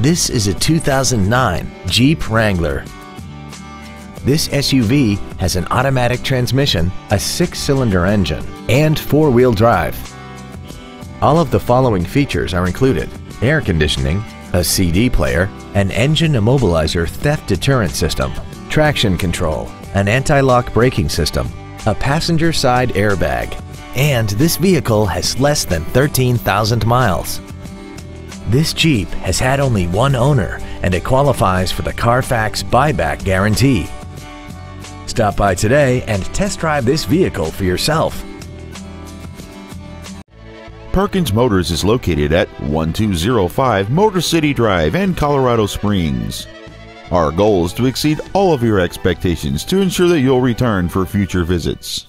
This is a 2009 Jeep Wrangler. This SUV has an automatic transmission, a six-cylinder engine, and four-wheel drive. All of the following features are included. Air conditioning, a CD player, an engine immobilizer theft deterrent system, traction control, an anti-lock braking system, a passenger side airbag, and this vehicle has less than 13,000 miles. This Jeep has had only one owner and it qualifies for the Carfax buyback guarantee. Stop by today and test drive this vehicle for yourself. Perkins Motors is located at 1205 Motor City Drive in Colorado Springs. Our goal is to exceed all of your expectations to ensure that you'll return for future visits.